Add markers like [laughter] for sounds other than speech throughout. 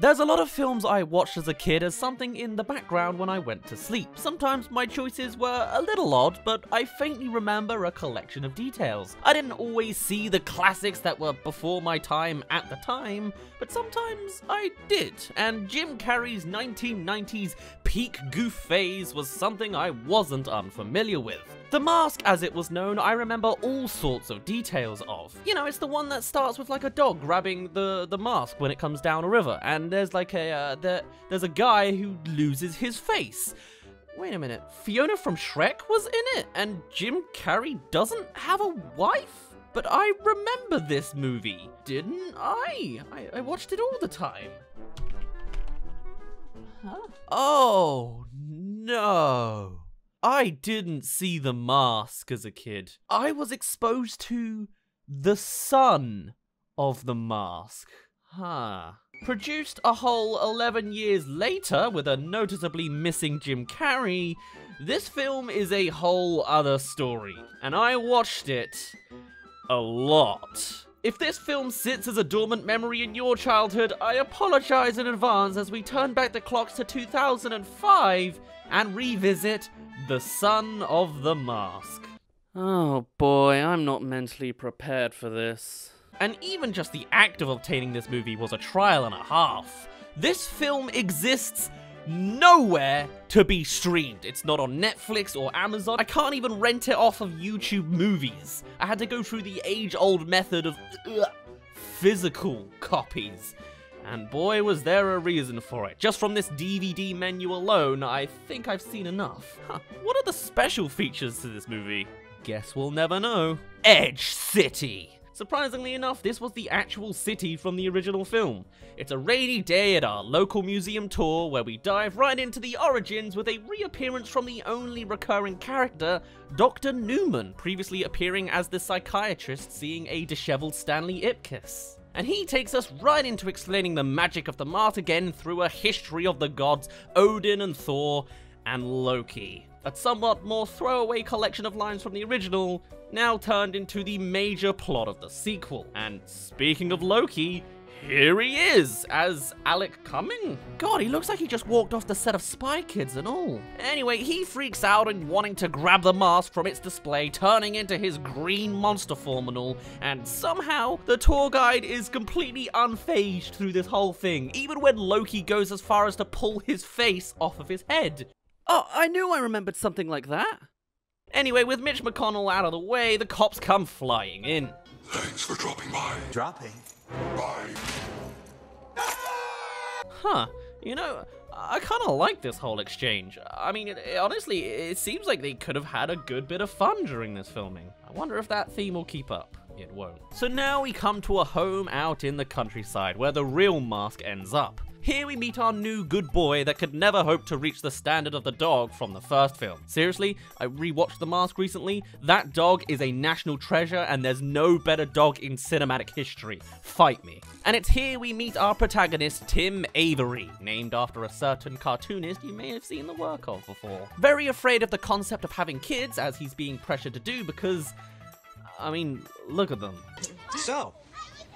There's a lot of films I watched as a kid as something in the background when I went to sleep. Sometimes my choices were a little odd, but I faintly remember a collection of details. I didn't always see the classics that were before my time at the time, but sometimes I did, and Jim Carrey's 1990s peak goof phase was something I wasn't unfamiliar with. The mask, as it was known, I remember all sorts of details of. You know, it's the one that starts with like a dog grabbing the, the mask when it comes down a river, and there's like a, uh, there, there's a guy who loses his face. Wait a minute, Fiona from Shrek was in it, and Jim Carrey doesn't have a wife? But I remember this movie, didn't I? I, I watched it all the time. Huh? Oh, no. I didn't see The Mask as a kid. I was exposed to the son of The Mask. Huh. Produced a whole 11 years later with a noticeably missing Jim Carrey, this film is a whole other story. And I watched it a lot. If this film sits as a dormant memory in your childhood, I apologize in advance as we turn back the clocks to 2005 and revisit The Son of the Mask. Oh boy, I'm not mentally prepared for this. And even just the act of obtaining this movie was a trial and a half. This film exists nowhere to be streamed. It's not on Netflix or Amazon. I can't even rent it off of YouTube movies. I had to go through the age-old method of ugh, physical copies. And boy, was there a reason for it. Just from this DVD menu alone, I think I've seen enough. Huh. What are the special features to this movie? Guess we'll never know. Edge City. Surprisingly enough, this was the actual city from the original film. It's a rainy day at our local museum tour where we dive right into the origins with a reappearance from the only recurring character, Dr. Newman, previously appearing as the psychiatrist seeing a disheveled Stanley Ipkiss. And he takes us right into explaining the magic of the Mart again through a history of the gods Odin and Thor and Loki a somewhat more throwaway collection of lines from the original, now turned into the major plot of the sequel. And speaking of Loki, here he is as Alan Cumming. God, he looks like he just walked off the set of Spy Kids and all. Anyway, he freaks out and wanting to grab the mask from its display, turning into his green monster form and all, and somehow the tour guide is completely unfazed through this whole thing, even when Loki goes as far as to pull his face off of his head. Oh, I knew I remembered something like that. Anyway, with Mitch McConnell out of the way, the cops come flying in. Thanks for dropping by. Dropping? Bye. Huh. You know, I kind of like this whole exchange. I mean, it, it, honestly, it seems like they could have had a good bit of fun during this filming. I wonder if that theme will keep up. It won't. So now we come to a home out in the countryside where the real mask ends up. Here we meet our new good boy that could never hope to reach the standard of the dog from the first film. Seriously, I rewatched The Mask recently. That dog is a national treasure and there's no better dog in cinematic history. Fight me. And it's here we meet our protagonist, Tim Avery, named after a certain cartoonist you may have seen the work of before. Very afraid of the concept of having kids, as he's being pressured to do because, I mean, look at them. So,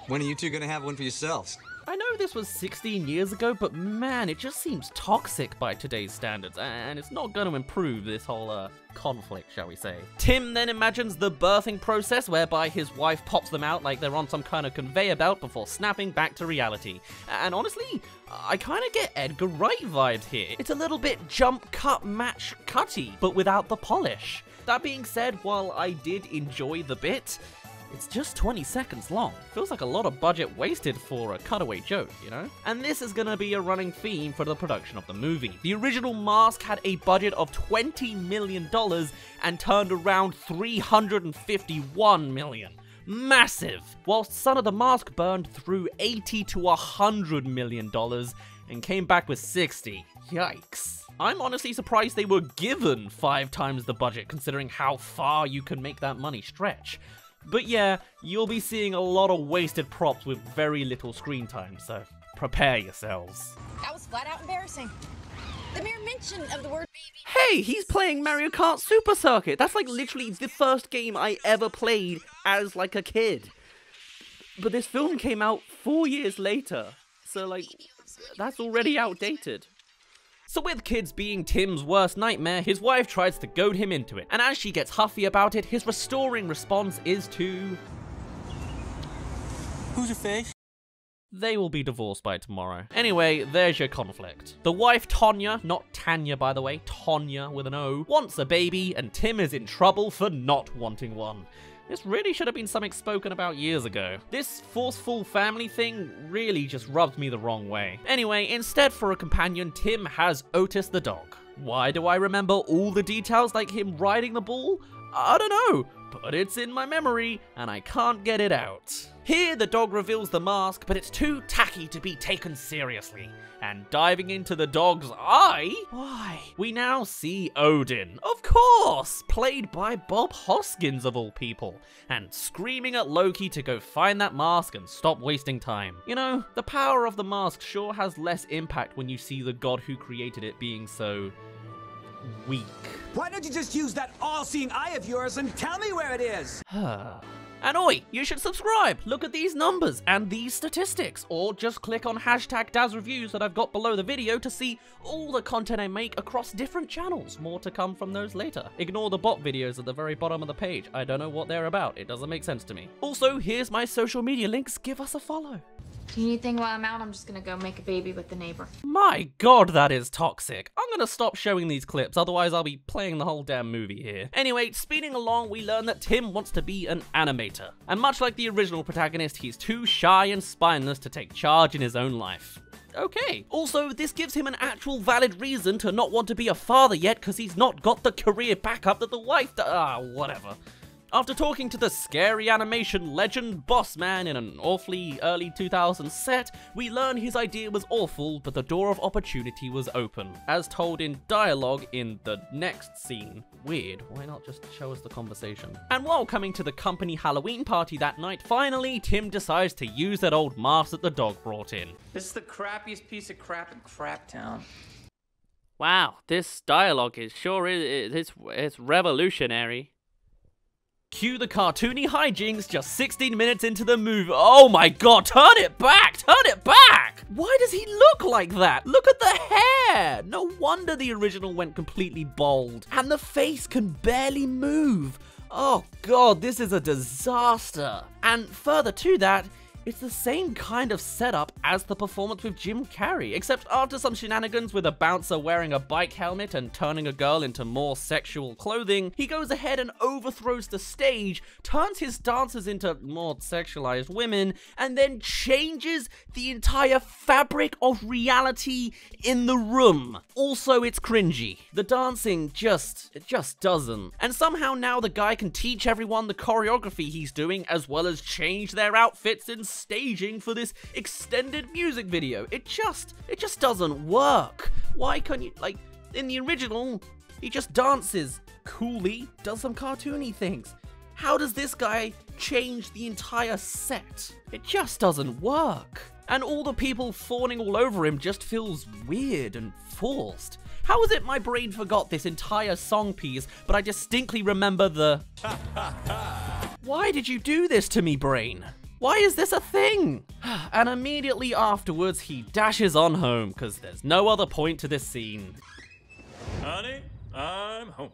when are you two gonna have one for yourselves? I know this was 16 years ago, but man, it just seems toxic by today's standards, and it's not going to improve this whole uh, conflict, shall we say. Tim then imagines the birthing process whereby his wife pops them out like they're on some kind of conveyor belt before snapping back to reality. And honestly, I kind of get Edgar Wright vibes here. It's a little bit jump, cut, match, cutty, but without the polish. That being said, while I did enjoy the bit, it's just 20 seconds long. Feels like a lot of budget wasted for a cutaway joke, you know? And this is gonna be a running theme for the production of the movie. The original Mask had a budget of $20 million and turned around 351 million. Massive! Whilst Son of the Mask burned through 80 to 100 million dollars and came back with 60. Yikes. I'm honestly surprised they were given five times the budget considering how far you can make that money stretch. But yeah, you'll be seeing a lot of wasted props with very little screen time, so prepare yourselves. That was flat out embarrassing. The mere mention of the word baby. Hey, he's playing Mario Kart Super Circuit. That's like literally the first game I ever played as like a kid. But this film came out four years later. So like, that's already outdated. So with kids being Tim's worst nightmare, his wife tries to goad him into it, and as she gets huffy about it, his restoring response is to... Who's your face? They will be divorced by tomorrow. Anyway, there's your conflict. The wife, Tonya, not Tanya by the way, Tonya with an O, wants a baby, and Tim is in trouble for not wanting one. This really should have been something spoken about years ago. This forceful family thing really just rubbed me the wrong way. Anyway, instead for a companion, Tim has Otis the dog. Why do I remember all the details like him riding the bull? I don't know, but it's in my memory and I can't get it out. Here, the dog reveals the mask, but it's too tacky to be taken seriously. And diving into the dog's eye, why? We now see Odin, of course, played by Bob Hoskins of all people, and screaming at Loki to go find that mask and stop wasting time. You know, the power of the mask sure has less impact when you see the god who created it being so weak. Why don't you just use that all-seeing eye of yours and tell me where it is? And oi, you should subscribe. Look at these numbers and these statistics. Or just click on hashtag Dazz Reviews that I've got below the video to see all the content I make across different channels. More to come from those later. Ignore the bot videos at the very bottom of the page. I don't know what they're about. It doesn't make sense to me. Also, here's my social media links. Give us a follow. Do you need anything while I'm out? I'm just gonna go make a baby with the neighbor. My god, that is toxic. I'm gonna stop showing these clips, otherwise I'll be playing the whole damn movie here. Anyway, speeding along, we learn that Tim wants to be an animator. And much like the original protagonist, he's too shy and spineless to take charge in his own life. Okay. Also, this gives him an actual valid reason to not want to be a father yet because he's not got the career backup that the wife. Ah, whatever. After talking to the scary animation legend Boss Man in an awfully early 2000s set, we learn his idea was awful, but the door of opportunity was open, as told in dialogue in the next scene. Weird, why not just show us the conversation? And while coming to the company Halloween party that night, finally, Tim decides to use that old mask that the dog brought in. This is the crappiest piece of crap in Crap Town. Wow, this dialogue is sure is it's, it's revolutionary. Cue the cartoony hijinks just 16 minutes into the movie. Oh my god, turn it back! Turn it back! Why does he look like that? Look at the hair! No wonder the original went completely bald. And the face can barely move. Oh god, this is a disaster. And further to that, it's the same kind of setup as the performance with Jim Carrey, except after some shenanigans with a bouncer wearing a bike helmet and turning a girl into more sexual clothing, he goes ahead and overthrows the stage, turns his dancers into more sexualized women, and then changes the entire fabric of reality in the room. Also, it's cringy. The dancing just, it just doesn't. And somehow now the guy can teach everyone the choreography he's doing as well as change their outfits in staging for this extended music video. It just, it just doesn't work. Why can't you, like, in the original, he just dances coolly, does some cartoony things. How does this guy change the entire set? It just doesn't work. And all the people fawning all over him just feels weird and forced. How is it my brain forgot this entire song piece, but I distinctly remember the. [laughs] Why did you do this to me, brain? Why is this a thing? [sighs] And immediately afterwards, he dashes on home, because there's no other point to this scene. Honey, I'm home.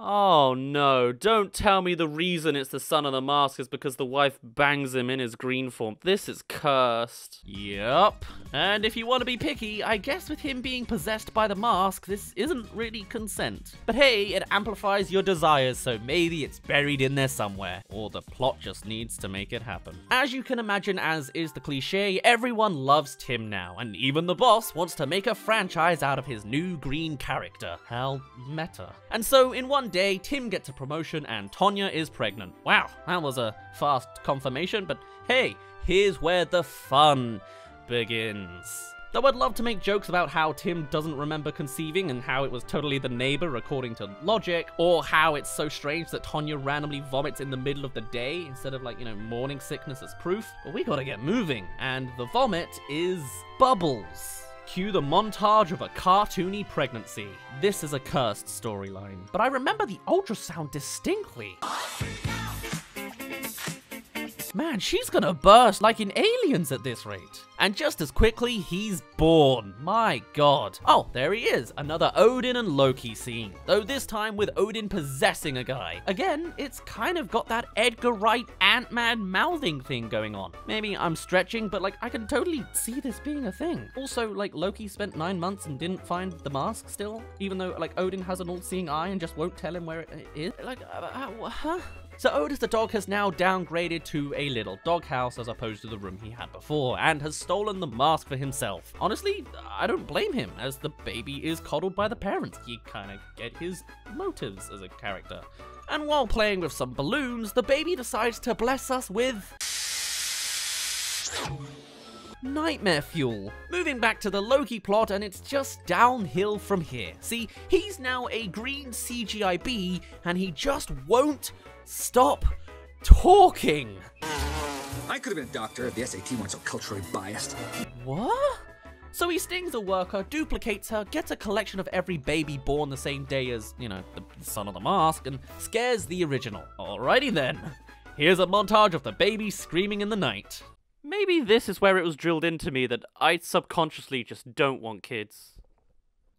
Oh no, don't tell me the reason it's the son of the mask is because the wife bangs him in his green form. This is cursed. Yup. And if you want to be picky, I guess with him being possessed by the mask, this isn't really consent. But hey, it amplifies your desires, so maybe it's buried in there somewhere. Or the plot just needs to make it happen. As you can imagine, as is the cliche, everyone loves Tim now, and even the boss wants to make a franchise out of his new green character. How meta. And so, in one day, Tim gets a promotion and Tonya is pregnant. Wow, that was a fast confirmation, but hey, here's where the fun begins. Though I'd love to make jokes about how Tim doesn't remember conceiving and how it was totally the neighbor according to logic, or how it's so strange that Tonya randomly vomits in the middle of the day instead of like, you know, morning sickness as proof. But we gotta get moving, and the vomit is bubbles. Cue the montage of a cartoony pregnancy. This is a cursed storyline, but I remember the ultrasound distinctly. Man, she's gonna burst like in Aliens at this rate. And just as quickly, he's born. My god. Oh, there he is. Another Odin and Loki scene. Though this time with Odin possessing a guy. Again, it's kind of got that Edgar Wright Ant-Man mouthing thing going on. Maybe I'm stretching, but like I can totally see this being a thing. Also, like Loki spent nine months and didn't find the mask still, even though like Odin has an all-seeing eye and just won't tell him where it is. Like, uh, uh, huh? So Otis the dog has now downgraded to a little doghouse as opposed to the room he had before, and has stolen the mask for himself. Honestly, I don't blame him, as the baby is coddled by the parents. You kinda get his motives as a character. And while playing with some balloons, the baby decides to bless us with... Nightmare Fuel. Moving back to the Loki plot, and it's just downhill from here. See, he's now a green CGI bee, and he just won't stop talking. I could have been a doctor if the SAT weren't so culturally biased. What? So he stings a worker, duplicates her, gets a collection of every baby born the same day as, you know, the son of the mask, and scares the original. Alrighty then. Here's a montage of the baby screaming in the night. Maybe this is where it was drilled into me that I subconsciously just don't want kids.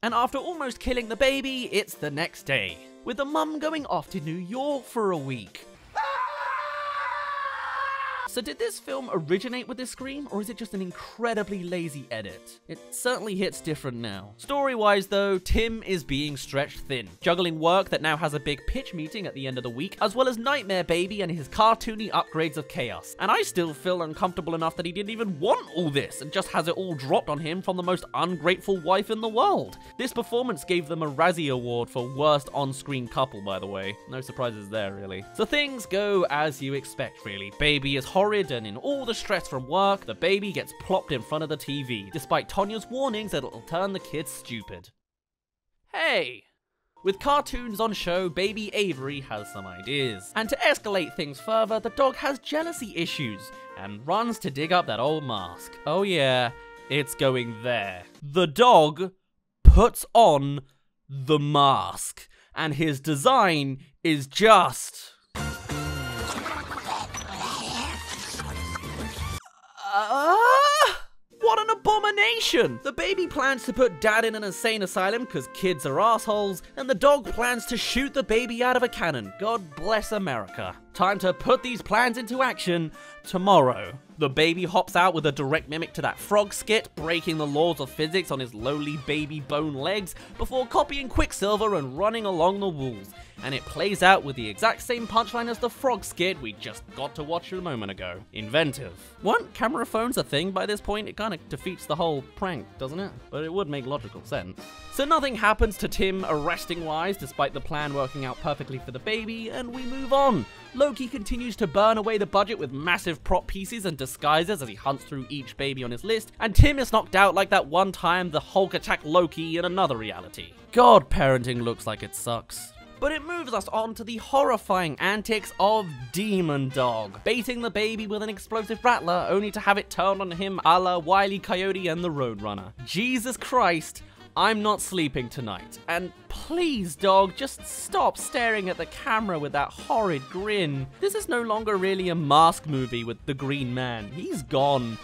And after almost killing the baby, it's the next day, with the mum going off to New York for a week. So did this film originate with this scream, or is it just an incredibly lazy edit? It certainly hits different now. Story-wise though, Tim is being stretched thin, juggling work that now has a big pitch meeting at the end of the week, as well as Nightmare Baby and his cartoony upgrades of chaos. And I still feel uncomfortable enough that he didn't even want all this, and just has it all dropped on him from the most ungrateful wife in the world. This performance gave them a Razzie Award for worst on-screen couple, by the way. No surprises there, really. So things go as you expect, really. Baby is horrid, and in all the stress from work, the baby gets plopped in front of the TV, despite Tonya's warnings that it'll turn the kids stupid. Hey! With cartoons on show, baby Avery has some ideas. And to escalate things further, the dog has jealousy issues and runs to dig up that old mask. Oh yeah, it's going there. The dog puts on the mask, and his design is just Uh, what an abomination! The baby plans to put dad in an insane asylum because kids are assholes, and the dog plans to shoot the baby out of a cannon. God bless America. Time to put these plans into action tomorrow. The baby hops out with a direct mimic to that frog skit, breaking the laws of physics on his lowly baby bone legs before copying Quicksilver and running along the walls. And it plays out with the exact same punchline as the frog skit we just got to watch a moment ago. Inventive. Weren't camera phones a thing by this point? It kind of defeats the whole prank, doesn't it? But it would make logical sense. So nothing happens to Tim arresting wise, despite the plan working out perfectly for the baby, and we move on. Loki continues to burn away the budget with massive prop pieces and disguises as he hunts through each baby on his list, and Tim is knocked out like that one time the Hulk attacked Loki in another reality. God, parenting looks like it sucks. But it moves us on to the horrifying antics of Demon Dog, baiting the baby with an explosive rattler only to have it turn on him a la Wile E. Coyote and the Roadrunner. Jesus Christ, I'm not sleeping tonight. And please, dog, just stop staring at the camera with that horrid grin. This is no longer really a mask movie with the Green Man. He's gone.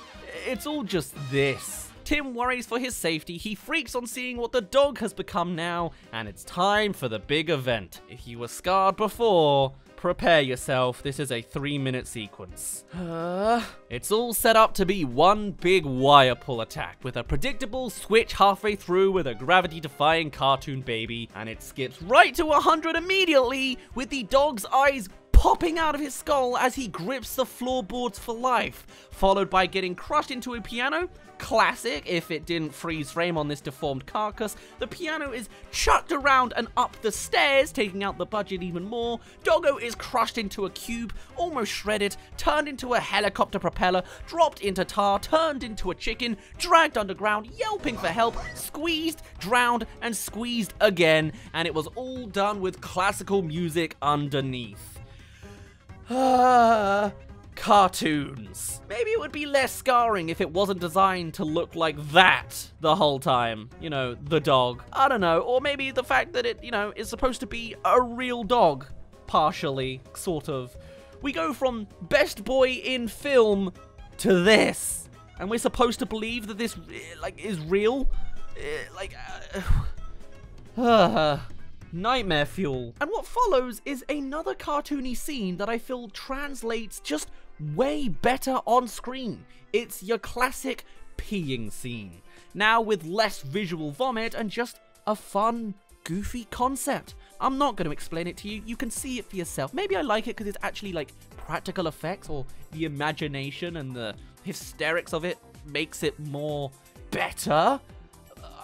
It's all just this. Tim worries for his safety, he freaks on seeing what the dog has become now, and it's time for the big event. If you were scarred before, prepare yourself, this is a three minute sequence. Uh, it's all set up to be one big wire pull attack, with a predictable switch halfway through with a gravity defying cartoon baby, and it skips right to 100 immediately, with the dog's eyes popping out of his skull as he grips the floorboards for life, followed by getting crushed into a piano. Classic, if it didn't freeze frame on this deformed carcass. The piano is chucked around and up the stairs, taking out the budget even more. Doggo is crushed into a cube, almost shredded, turned into a helicopter propeller, dropped into tar, turned into a chicken, dragged underground, yelping for help, squeezed, drowned, and squeezed again, and it was all done with classical music underneath. Ah, cartoons. Maybe it would be less scarring if it wasn't designed to look like that the whole time. You know, the dog. I don't know. Or maybe the fact that it, you know, is supposed to be a real dog. Partially, sort of. we go from best boy in film to this. And we're supposed to believe that this, eh, like, is real? Eh, Like, uh, nightmare fuel. And what follows is another cartoony scene that I feel translates just way better on screen. It's your classic peeing scene. Now with less visual vomit and just a fun, goofy concept. I'm not going to explain it to you. You can see it for yourself. Maybe I like it because it's actually like practical effects or the imagination and the hysterics of it makes it more better.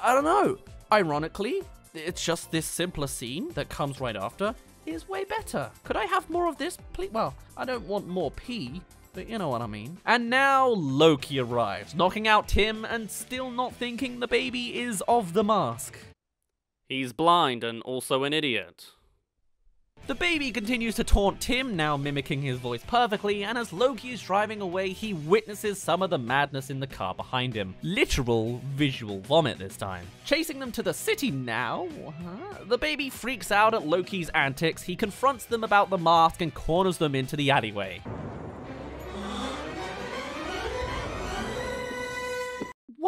I don't know. Ironically, it's just this simpler scene that comes right after is way better. Could I have more of this, please? Well, I don't want more pee, but you know what I mean. And now Loki arrives, knocking out Tim and still not thinking the baby is of the mask. He's blind and also an idiot. The baby continues to taunt Tim, now mimicking his voice perfectly, and as Loki is driving away, he witnesses some of the madness in the car behind him. Literal visual vomit this time. Chasing them to the city now, huh? the baby freaks out at Loki's antics, he confronts them about the mask and corners them into the alleyway.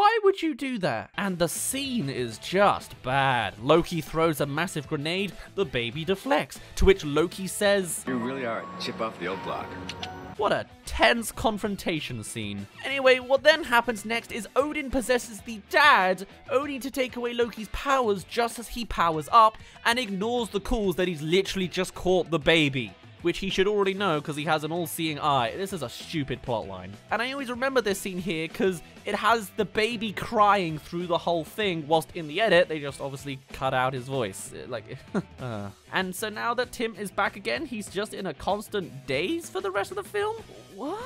Why would you do that? And the scene is just bad. Loki throws a massive grenade, the baby deflects, to which Loki says, You really are a chip off the old block. What a tense confrontation scene. Anyway, what then happens next is Odin possesses the dad, only to take away Loki's powers just as he powers up and ignores the calls that he's literally just caught the baby. Which he should already know because he has an all-seeing eye. This is a stupid plotline. And I always remember this scene here because it has the baby crying through the whole thing, whilst in the edit, they just obviously cut out his voice. Uh, Like, [laughs] uh. And so now that Tim is back again, he's just in a constant daze for the rest of the film? What?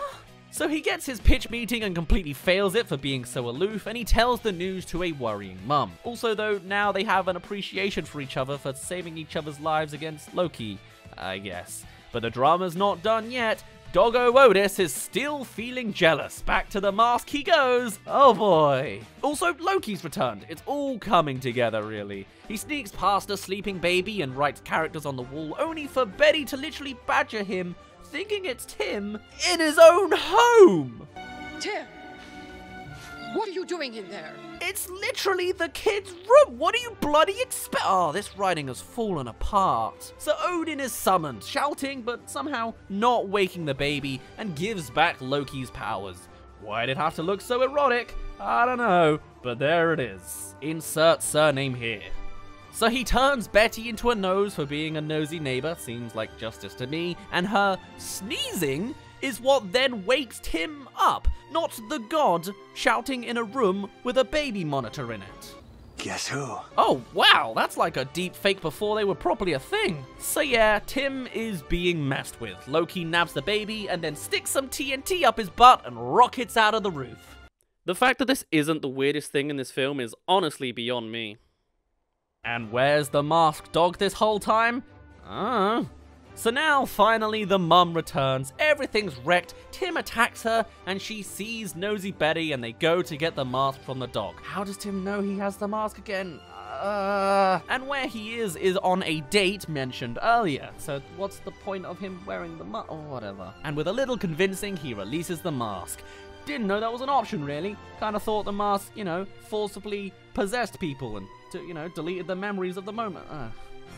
So he gets his pitch meeting and completely fails it for being so aloof, and he tells the news to a worrying mum. Also, though, now they have an appreciation for each other for saving each other's lives against Loki, I guess. But the drama's not done yet. Doggo Otis is still feeling jealous. Back to the mask he goes. Oh boy. Also, Loki's returned. It's all coming together, really. He sneaks past a sleeping baby and writes characters on the wall, only for Betty to literally badger him, thinking it's Tim, in his own home. Tim! What are you doing in there? It's literally the kid's room. What do you bloody expect? Oh, this writing has fallen apart. So Odin is summoned, shouting, but somehow not waking the baby, and gives back Loki's powers. Why did it have to look so erotic? I don't know, but there it is. Insert surname here. So he turns Betty into a nose for being a nosy neighbor, seems like justice to me, and her sneezing is what then wakes Tim up, not the god shouting in a room with a baby monitor in it. Guess who? Oh, wow, that's like a deep fake before they were properly a thing. So yeah, Tim is being messed with. Loki nabs the baby and then sticks some TNT up his butt and rockets out of the roof. The fact that this isn't the weirdest thing in this film is honestly beyond me. And where's the masked dog this whole time? Ah. So now, finally, the mum returns. Everything's wrecked. Tim attacks her, and she sees Nosy Betty, and they go to get the mask from the dog. How does Tim know he has the mask again? Uh, and where he is is on a date mentioned earlier. So what's the point of him wearing the mask? Or whatever. And with a little convincing, he releases the mask. Didn't know that was an option, really. Kind of thought the mask, you know, forcibly possessed people and, you know, deleted the memories of the moment.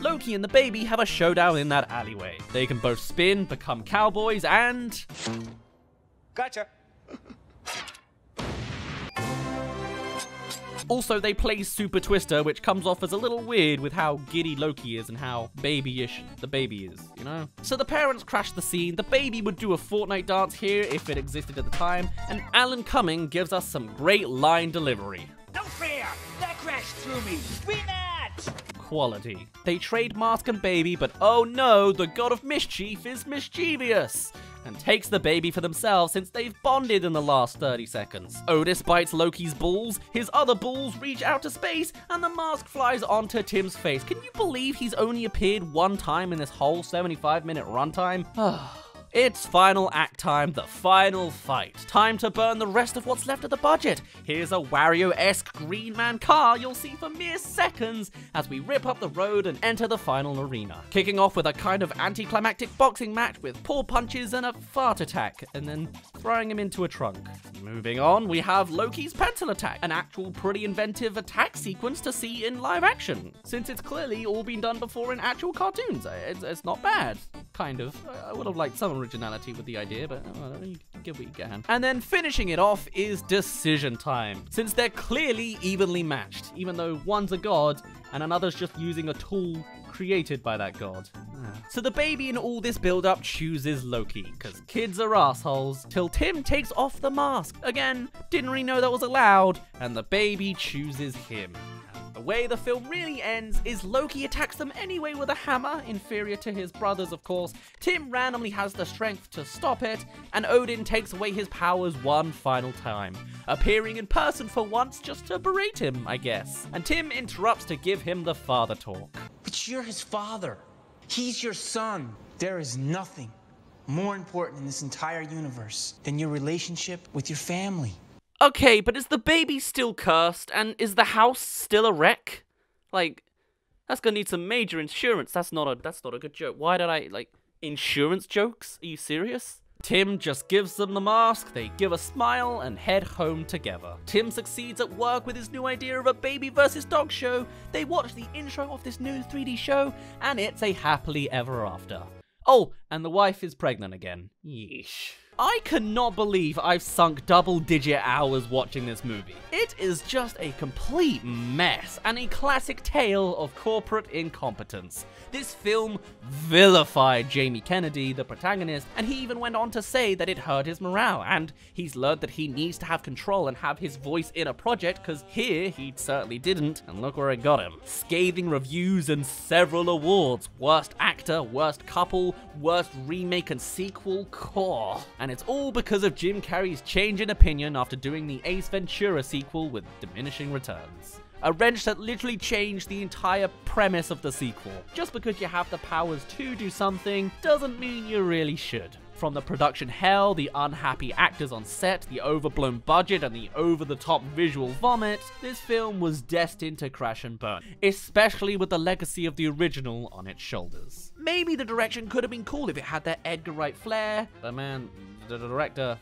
Loki and the baby have a showdown in that alleyway. They can both spin, become cowboys, and. Gotcha. Also, they play Super Twister, which comes off as a little weird with how giddy Loki is and how babyish the baby is, you know? So the parents crash the scene, the baby would do a Fortnite dance here if it existed at the time, and Alan Cumming gives us some great line delivery. No fair! That crashed through me! Rematch! Quality. They trade Mask and Baby, but oh no, the god of mischief is mischievous and takes the baby for themselves since they've bonded in the last 30 seconds. Otis bites Loki's balls, his other balls reach out to space, and the mask flies onto Tim's face. Can you believe he's only appeared one time in this whole 75 minute runtime? [sighs] [sighs] [sighs] It's final act time, the final fight. Time to burn the rest of what's left of the budget. Here's a Wario esque Green Man car you'll see for mere seconds as we rip up the road and enter the final arena. Kicking off with a kind of anticlimactic boxing match with poor punches and a fart attack, and then throwing him into a trunk. Moving on, we have Loki's pencil attack, an actual pretty inventive attack sequence to see in live action, since it's clearly all been done before in actual cartoons. It's, it's not bad, kind of. I would have liked some originality with the idea, but oh, well, you give what you can. And then finishing it off is decision time, since they're clearly evenly matched, even though one's a god and another's just using a tool created by that god. Ah. So the baby in all this build up chooses Loki, because kids are assholes, till Tim takes off the mask. Again, didn't really know that was allowed, and the baby chooses him. The way the film really ends is Loki attacks them anyway with a hammer, inferior to his brothers, of course. Tim randomly has the strength to stop it, and Odin takes away his powers one final time, appearing in person for once just to berate him, I guess. And Tim interrupts to give him the father talk. But you're his father. He's your son. There is nothing more important in this entire universe than your relationship with your family. Okay, but is the baby still cursed? And is the house still a wreck? Like, that's gonna need some major insurance. That's not a that's not a good joke. Why did I like insurance jokes? Are you serious? Tim just gives them the mask, they give a smile, and head home together. Tim succeeds at work with his new idea of a baby versus dog show. They watch the intro of this new 3D show, and it's a happily ever after. Oh, and the wife is pregnant again. Yeesh. I cannot believe I've sunk double digit hours watching this movie. It is just a complete mess and a classic tale of corporate incompetence. This film vilified Jamie Kennedy, the protagonist, and he even went on to say that it hurt his morale, and he's learned that he needs to have control and have his voice in a project, because here he certainly didn't, and look where it got him. Scathing reviews and several awards Worst Actor, Worst Couple, Worst Remake and Sequel, Core. And it's all because of Jim Carrey's change in opinion after doing the Ace Ventura sequel with diminishing returns. A wrench that literally changed the entire premise of the sequel. Just because you have the powers to do something doesn't mean you really should. From the production hell, the unhappy actors on set, the overblown budget, and the over the top visual vomit, this film was destined to crash and burn, especially with the legacy of the original on its shoulders. Maybe the direction could have been cool if it had that Edgar Wright flair, but man, the director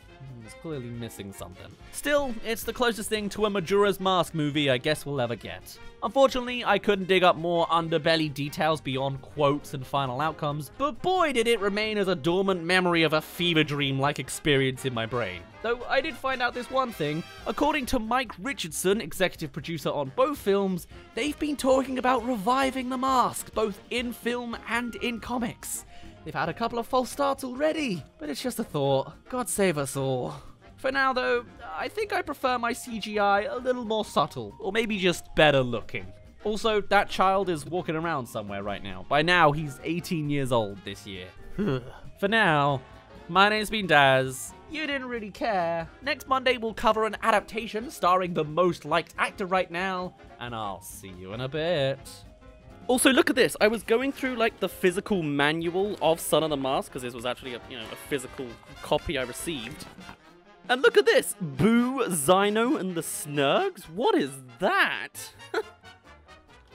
is clearly missing something. Still, it's the closest thing to a Majora's Mask movie I guess we'll ever get. Unfortunately, I couldn't dig up more underbelly details beyond quotes and final outcomes, but boy did it remain as a dormant memory of a fever dream like experience in my brain. Though I did find out this one thing, according to Mike Richardson, executive producer on both films, they've been talking about reviving the mask, both in film and in comics. They've had a couple of false starts already, but it's just a thought. God save us all. For now, though, I think I prefer my CGI a little more subtle, or maybe just better looking. Also, that child is walking around somewhere right now. By now, he's 18 years old this year. [laughs] For now, my name's been Daz. You didn't really care. Next Monday, we'll cover an adaptation starring the most liked actor right now, and I'll see you in a bit. Also, look at this. I was going through like the physical manual of Son of the Mask because this was actually a you know a physical copy I received. And look at this, Boo, Zino, and the Snurgs. What is that? [laughs]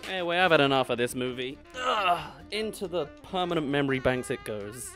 anyway, I've had enough of this movie. Ugh, into the permanent memory banks it goes.